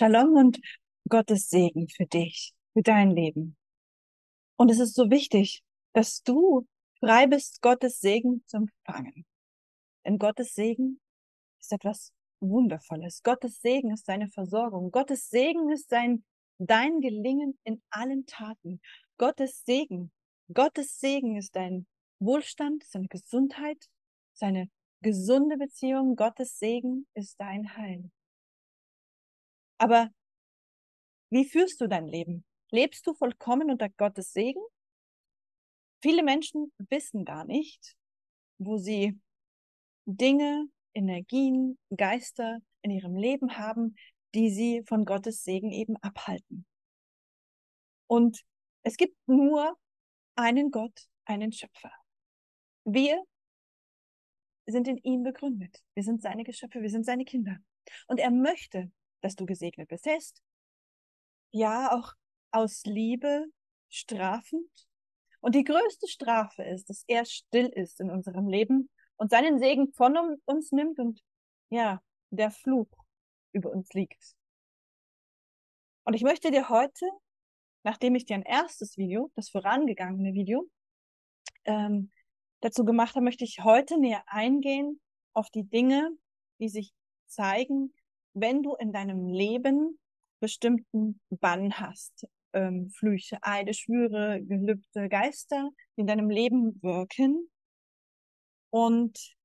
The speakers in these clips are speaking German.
Shalom und Gottes Segen für dich, für dein Leben. Und es ist so wichtig, dass du frei bist, Gottes Segen zu empfangen. Denn Gottes Segen ist etwas Wundervolles. Gottes Segen ist seine Versorgung. Gottes Segen ist sein, dein Gelingen in allen Taten. Gottes Segen, Gottes Segen ist dein Wohlstand, seine Gesundheit, seine gesunde Beziehung. Gottes Segen ist dein Heil. Aber wie führst du dein Leben? Lebst du vollkommen unter Gottes Segen? Viele Menschen wissen gar nicht, wo sie Dinge, Energien, Geister in ihrem Leben haben, die sie von Gottes Segen eben abhalten. Und es gibt nur einen Gott, einen Schöpfer. Wir sind in ihm begründet. Wir sind seine Geschöpfe, wir sind seine Kinder. Und er möchte, dass du gesegnet bist. Ist ja auch aus Liebe strafend. Und die größte Strafe ist, dass er still ist in unserem Leben und seinen Segen von uns nimmt und ja, der Fluch über uns liegt. Und ich möchte dir heute, nachdem ich dir ein erstes Video, das vorangegangene Video, ähm, dazu gemacht habe, möchte ich heute näher eingehen auf die Dinge, die sich zeigen, wenn du in deinem Leben bestimmten Bann hast, ähm, Flüche, Eide, Schwüre, Gelübde, Geister, die in deinem Leben wirken und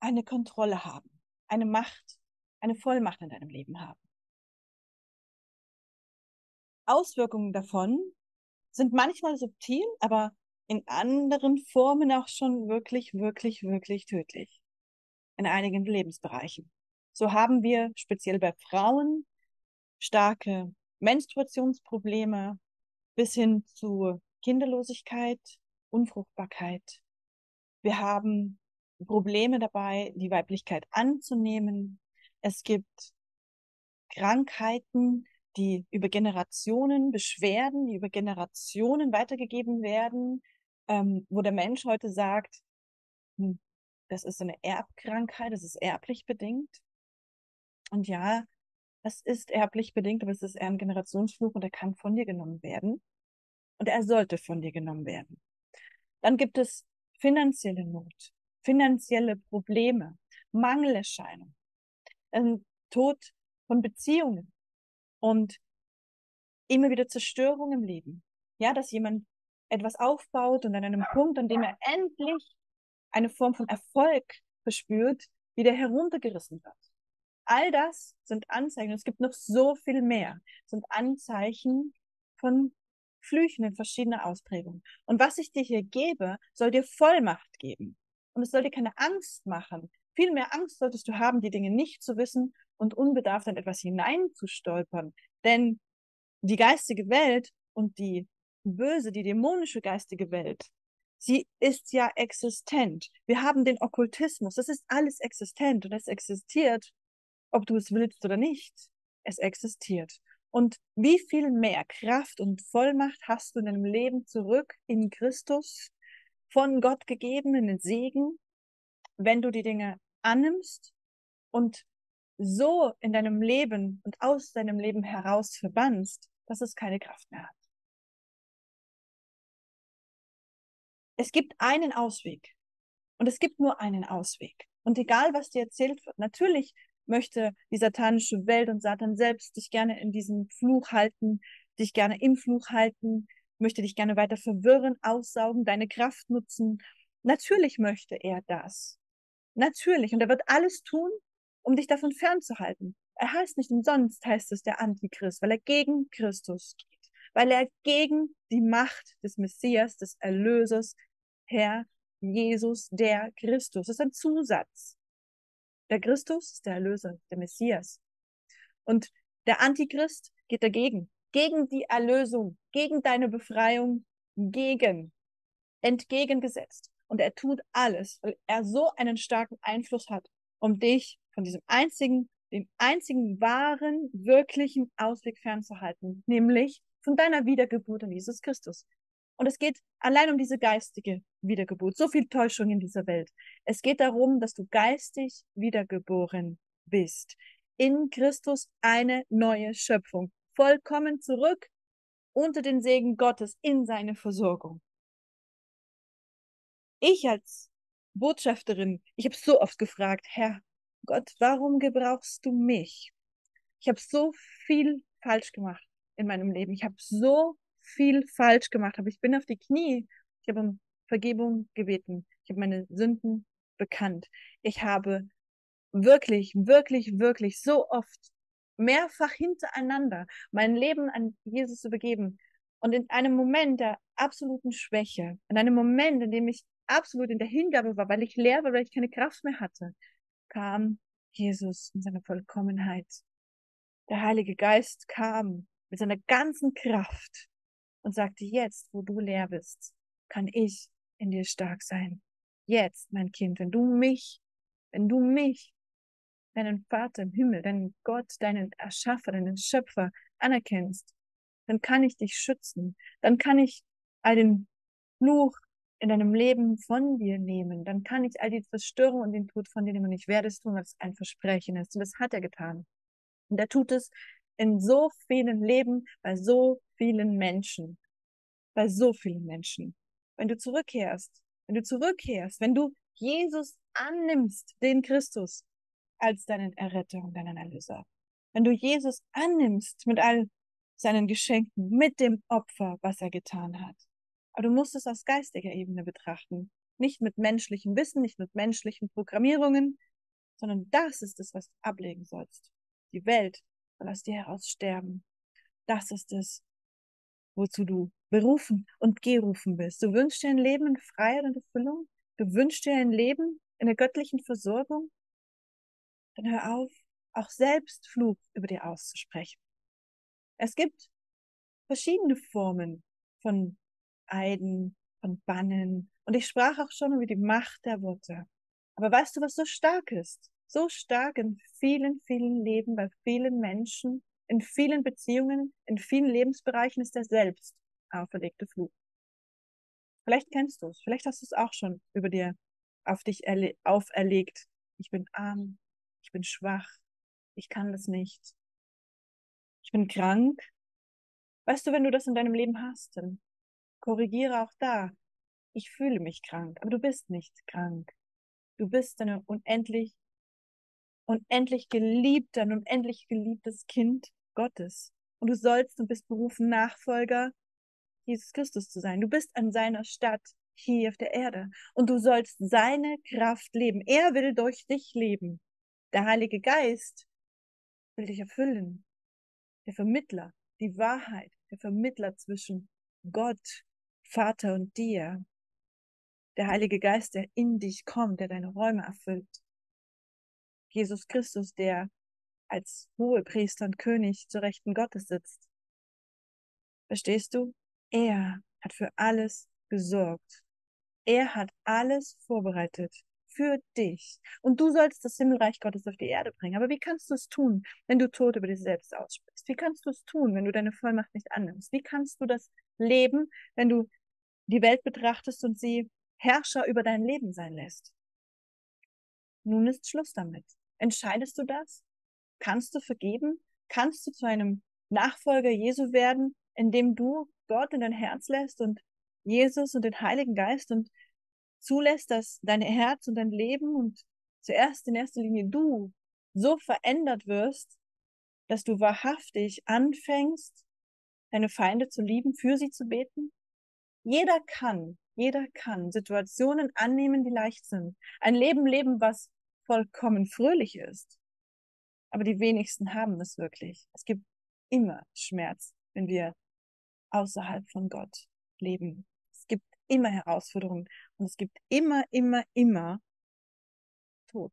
eine Kontrolle haben, eine Macht, eine Vollmacht in deinem Leben haben. Auswirkungen davon sind manchmal subtil, aber in anderen Formen auch schon wirklich, wirklich, wirklich tödlich. In einigen Lebensbereichen. So haben wir speziell bei Frauen starke Menstruationsprobleme bis hin zu Kinderlosigkeit, Unfruchtbarkeit. Wir haben Probleme dabei, die Weiblichkeit anzunehmen. Es gibt Krankheiten, die über Generationen, Beschwerden, die über Generationen weitergegeben werden, ähm, wo der Mensch heute sagt, hm, das ist eine Erbkrankheit, das ist erblich bedingt. Und ja, das ist erblich bedingt, aber es ist eher ein Generationsfluch und er kann von dir genommen werden. Und er sollte von dir genommen werden. Dann gibt es finanzielle Not, finanzielle Probleme, Mangelerscheinungen, ein Tod von Beziehungen und immer wieder Zerstörung im Leben. Ja, dass jemand etwas aufbaut und an einem Punkt, an dem er endlich eine Form von Erfolg verspürt, wieder heruntergerissen wird. All das sind Anzeichen, es gibt noch so viel mehr, sind Anzeichen von Flüchen in verschiedener Ausprägung. Und was ich dir hier gebe, soll dir Vollmacht geben. Und es soll dir keine Angst machen. Viel mehr Angst solltest du haben, die Dinge nicht zu wissen und unbedarft in etwas hineinzustolpern. Denn die geistige Welt und die böse, die dämonische geistige Welt, sie ist ja existent. Wir haben den Okkultismus, das ist alles existent und es existiert ob du es willst oder nicht, es existiert. Und wie viel mehr Kraft und Vollmacht hast du in deinem Leben zurück in Christus, von Gott gegebenen Segen, wenn du die Dinge annimmst und so in deinem Leben und aus deinem Leben heraus verbannst, dass es keine Kraft mehr hat. Es gibt einen Ausweg. Und es gibt nur einen Ausweg. Und egal, was dir erzählt wird, natürlich möchte die satanische Welt und Satan selbst dich gerne in diesem Fluch halten, dich gerne im Fluch halten, möchte dich gerne weiter verwirren, aussaugen, deine Kraft nutzen. Natürlich möchte er das. Natürlich. Und er wird alles tun, um dich davon fernzuhalten. Er heißt nicht umsonst, heißt es der Antichrist, weil er gegen Christus geht, weil er gegen die Macht des Messias, des Erlösers, Herr Jesus, der Christus. Das ist ein Zusatz. Der Christus ist der Erlöser, der Messias. Und der Antichrist geht dagegen, gegen die Erlösung, gegen deine Befreiung, gegen, entgegengesetzt. Und er tut alles, weil er so einen starken Einfluss hat, um dich von diesem einzigen, dem einzigen wahren, wirklichen Ausweg fernzuhalten, nämlich von deiner Wiedergeburt an Jesus Christus. Und es geht allein um diese geistige Wiedergeburt. So viel Täuschung in dieser Welt. Es geht darum, dass du geistig wiedergeboren bist. in Christus eine neue Schöpfung. Vollkommen zurück unter den Segen Gottes in seine Versorgung. Ich als Botschafterin, ich habe so oft gefragt, Herr Gott, warum gebrauchst du mich? Ich habe so viel falsch gemacht in meinem Leben. Ich habe so viel falsch gemacht, aber ich bin auf die Knie. Ich habe um Vergebung gebeten. Ich habe meine Sünden bekannt. Ich habe wirklich, wirklich, wirklich so oft mehrfach hintereinander mein Leben an Jesus übergeben. Und in einem Moment der absoluten Schwäche, in einem Moment, in dem ich absolut in der Hingabe war, weil ich leer war, weil ich keine Kraft mehr hatte, kam Jesus in seiner Vollkommenheit. Der Heilige Geist kam mit seiner ganzen Kraft und sagte, jetzt, wo du leer bist, kann ich in dir stark sein. Jetzt, mein Kind, wenn du mich, wenn du mich, deinen Vater im Himmel, deinen Gott, deinen Erschaffer, deinen Schöpfer anerkennst, dann kann ich dich schützen. Dann kann ich all den Fluch in deinem Leben von dir nehmen. Dann kann ich all die Zerstörung und den Tod von dir nehmen. Und ich werde es tun, weil es ein Versprechen ist. Und das hat er getan. Und er tut es in so vielen Leben, bei so vielen Menschen. Bei so vielen Menschen. Wenn du zurückkehrst, wenn du zurückkehrst, wenn du Jesus annimmst, den Christus, als deinen Erretter und deinen Erlöser. Wenn du Jesus annimmst mit all seinen Geschenken, mit dem Opfer, was er getan hat. Aber du musst es aus geistiger Ebene betrachten. Nicht mit menschlichem Wissen, nicht mit menschlichen Programmierungen, sondern das ist es, was du ablegen sollst. Die Welt soll aus dir heraus sterben. Das ist es, wozu du berufen und gerufen bist. Du wünschst dir ein Leben in Freiheit und Erfüllung? Du wünschst dir ein Leben in der göttlichen Versorgung? Dann hör auf, auch selbst Fluch über dir auszusprechen. Es gibt verschiedene Formen von Eiden, von Bannen. Und ich sprach auch schon über die Macht der Worte. Aber weißt du, was so stark ist? So stark in vielen, vielen Leben, bei vielen Menschen, in vielen Beziehungen, in vielen Lebensbereichen ist der selbst auferlegte Fluch. Vielleicht kennst du es, vielleicht hast du es auch schon über dir auf dich auferlegt. Ich bin arm, ich bin schwach, ich kann das nicht, ich bin krank. Weißt du, wenn du das in deinem Leben hast, dann korrigiere auch da. Ich fühle mich krank, aber du bist nicht krank. Du bist ein unendlich, unendlich geliebter, ein unendlich geliebtes Kind Gottes. Und du sollst und bist berufen, Nachfolger Jesus Christus zu sein. Du bist an seiner Stadt hier auf der Erde. Und du sollst seine Kraft leben. Er will durch dich leben. Der Heilige Geist will dich erfüllen. Der Vermittler, die Wahrheit, der Vermittler zwischen Gott Vater und dir. Der Heilige Geist, der in dich kommt, der deine Räume erfüllt. Jesus Christus, der als Hohepriester und König zur Rechten Gottes sitzt. Verstehst du? Er hat für alles gesorgt. Er hat alles vorbereitet für dich. Und du sollst das Himmelreich Gottes auf die Erde bringen. Aber wie kannst du es tun, wenn du Tod über dich selbst aussprichst? Wie kannst du es tun, wenn du deine Vollmacht nicht annimmst? Wie kannst du das leben, wenn du die Welt betrachtest und sie Herrscher über dein Leben sein lässt. Nun ist Schluss damit. Entscheidest du das? Kannst du vergeben? Kannst du zu einem Nachfolger Jesu werden, indem du Gott in dein Herz lässt und Jesus und den Heiligen Geist und zulässt, dass dein Herz und dein Leben und zuerst in erster Linie du so verändert wirst, dass du wahrhaftig anfängst, deine Feinde zu lieben, für sie zu beten? Jeder kann, jeder kann Situationen annehmen, die leicht sind. Ein Leben leben, was vollkommen fröhlich ist. Aber die wenigsten haben es wirklich. Es gibt immer Schmerz, wenn wir außerhalb von Gott leben. Es gibt immer Herausforderungen und es gibt immer, immer, immer Tod.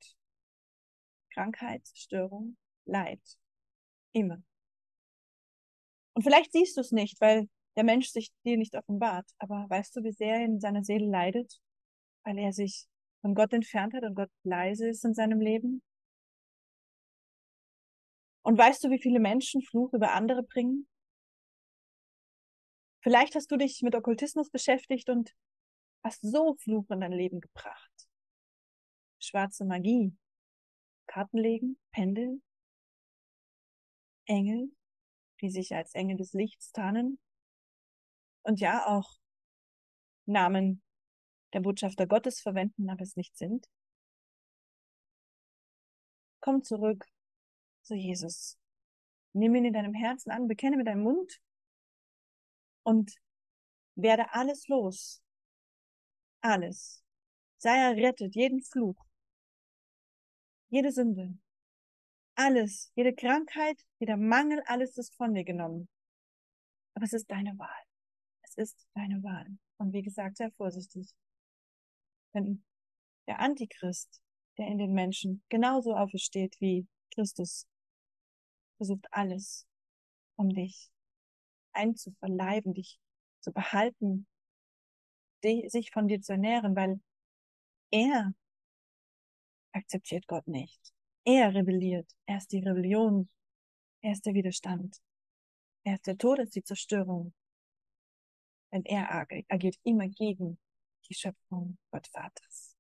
Krankheit, Störung, Leid. Immer. Und vielleicht siehst du es nicht, weil der Mensch sich dir nicht offenbart. Aber weißt du, wie sehr er in seiner Seele leidet, weil er sich von Gott entfernt hat und Gott leise ist in seinem Leben? Und weißt du, wie viele Menschen Fluch über andere bringen? Vielleicht hast du dich mit Okkultismus beschäftigt und hast so Fluch in dein Leben gebracht. Schwarze Magie, Kartenlegen, Pendeln. Engel, die sich als Engel des Lichts tarnen und ja auch Namen der Botschafter Gottes verwenden, aber es nicht sind. Komm zurück zu Jesus. Nimm ihn in deinem Herzen an, bekenne mit deinem Mund und werde alles los. Alles. Sei errettet, jeden Fluch, jede Sünde, alles, jede Krankheit, jeder Mangel, alles ist von dir genommen. Aber es ist deine Wahl. Es ist deine Wahl. Und wie gesagt, sei vorsichtig. Denn der Antichrist, der in den Menschen genauso aufersteht wie Christus, versucht alles, um dich einzuverleiben, dich zu behalten, die, sich von dir zu ernähren, weil er akzeptiert Gott nicht. Er rebelliert. Er ist die Rebellion. Er ist der Widerstand. Er ist der Tod, ist die Zerstörung. Denn er agiert immer gegen die Schöpfung Gott Vaters.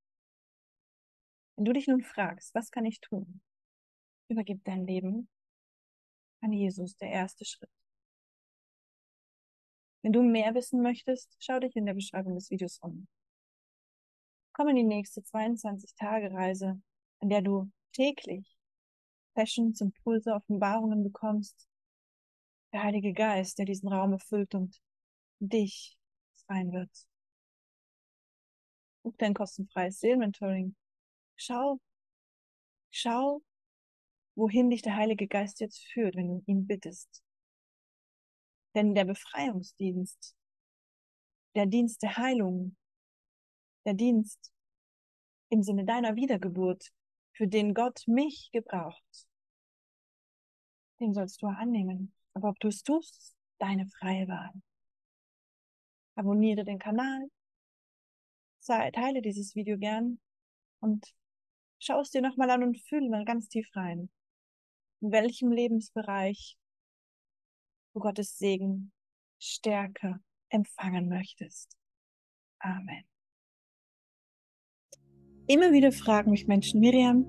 Wenn du dich nun fragst, was kann ich tun? Übergib dein Leben an Jesus, der erste Schritt. Wenn du mehr wissen möchtest, schau dich in der Beschreibung des Videos um. Komm in die nächste 22-Tage-Reise, in der du täglich Passions, Impulse, Offenbarungen bekommst. Der Heilige Geist, der diesen Raum erfüllt und dich sein wird. Buch dein kostenfreies Seelenmentoring. Schau, schau, wohin dich der Heilige Geist jetzt führt, wenn du ihn bittest. Denn der Befreiungsdienst, der Dienst der Heilung, der Dienst im Sinne deiner Wiedergeburt, für den Gott mich gebraucht, den sollst du annehmen. Aber ob du es tust, deine freie Wahl. Abonniere den Kanal, teile dieses Video gern und schau es dir nochmal an und fühle mal ganz tief rein. In welchem Lebensbereich du Gottes Segen stärker empfangen möchtest. Amen. Immer wieder fragen mich Menschen, Miriam,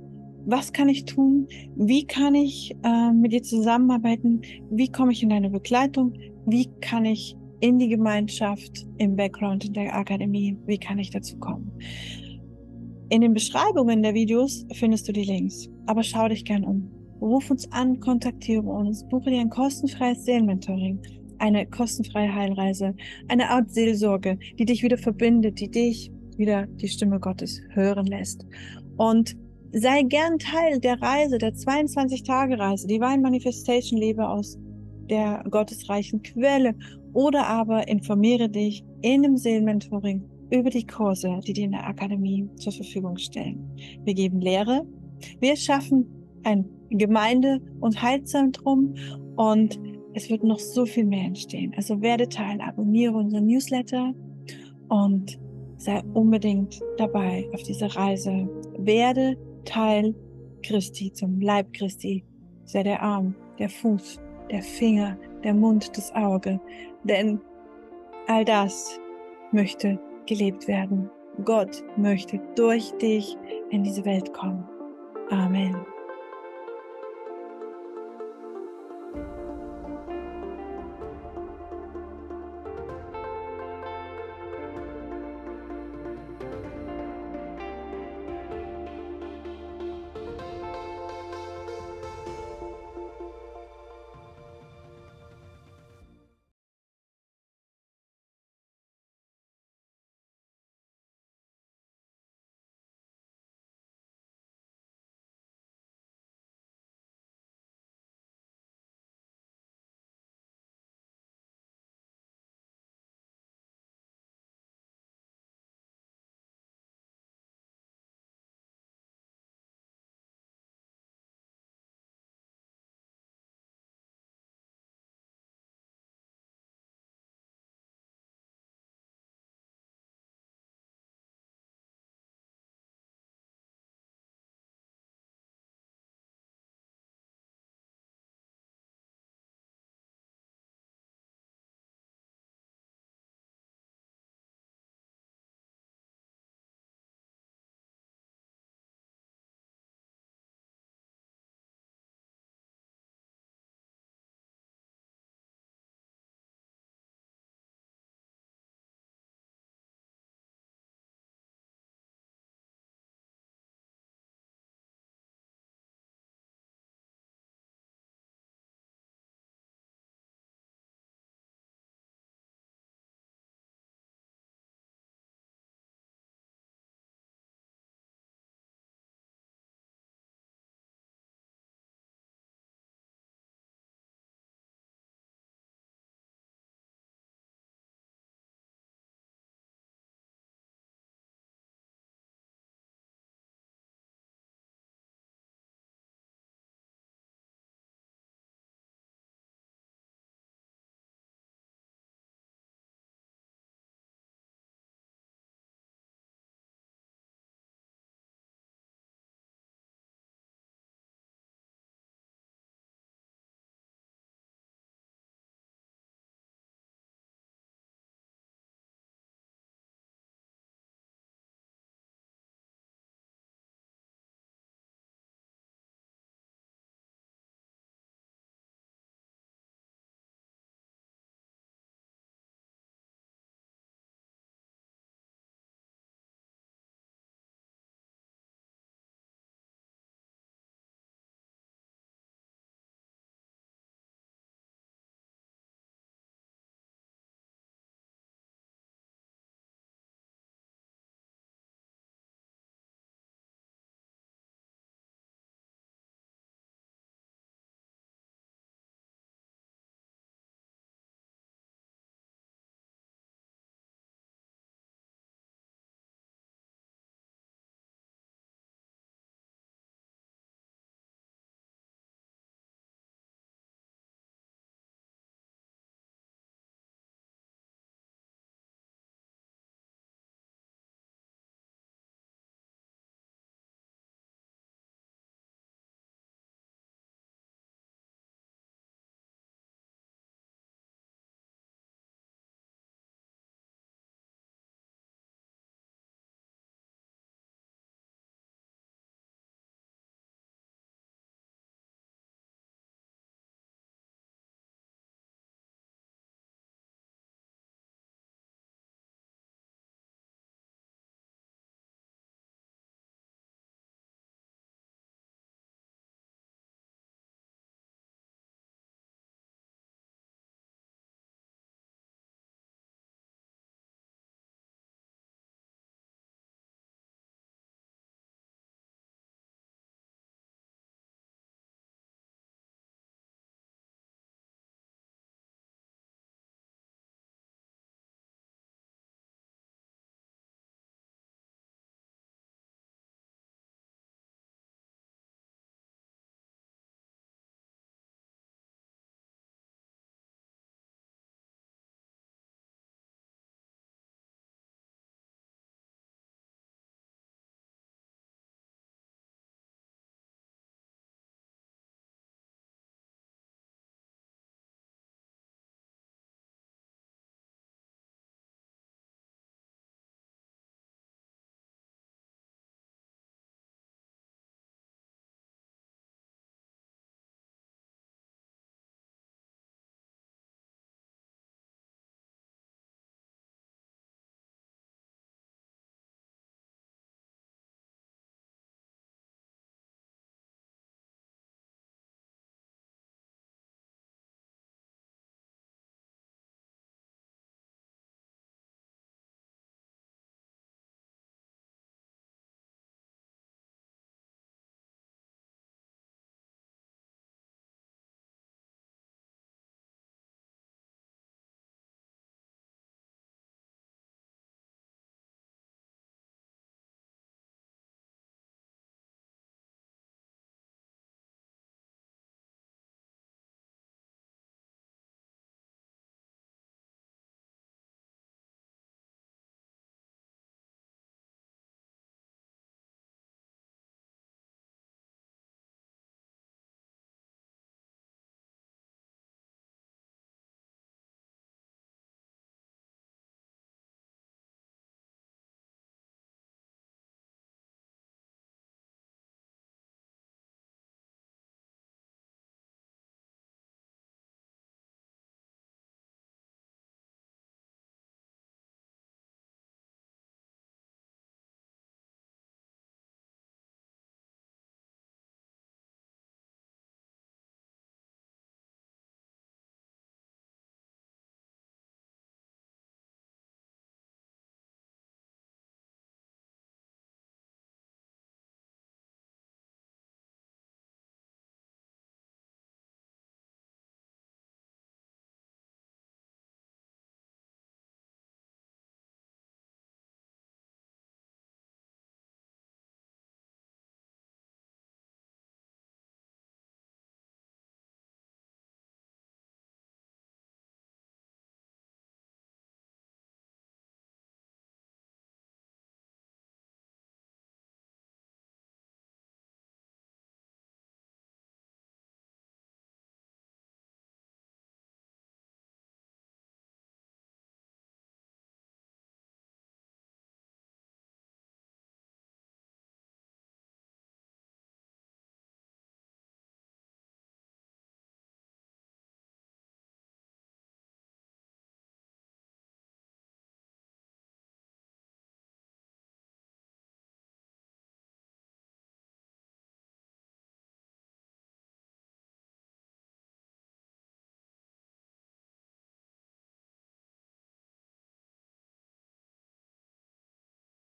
was kann ich tun? Wie kann ich äh, mit dir zusammenarbeiten? Wie komme ich in deine Begleitung? Wie kann ich in die Gemeinschaft im Background in der Akademie? Wie kann ich dazu kommen? In den Beschreibungen der Videos findest du die Links, aber schau dich gern um. Ruf uns an, kontaktiere uns, buche dir ein kostenfreies Seelenmentoring, eine kostenfreie Heilreise, eine Art Seelsorge, die dich wieder verbindet, die dich wieder die Stimme Gottes hören lässt. Und sei gern Teil der Reise, der 22-Tage-Reise, Divine Manifestation, lebe aus der gottesreichen Quelle oder aber informiere dich in dem Seelenmentoring über die Kurse, die dir in der Akademie zur Verfügung stellen. Wir geben Lehre, wir schaffen ein Gemeinde- und Heilzentrum und es wird noch so viel mehr entstehen. Also werde Teil, abonniere unseren Newsletter und sei unbedingt dabei auf dieser Reise. Werde Teil Christi, zum Leib Christi. Sei der Arm, der Fuß, der Finger, der Mund, das Auge. Denn all das möchte gelebt werden. Gott möchte durch dich in diese Welt kommen. Amen.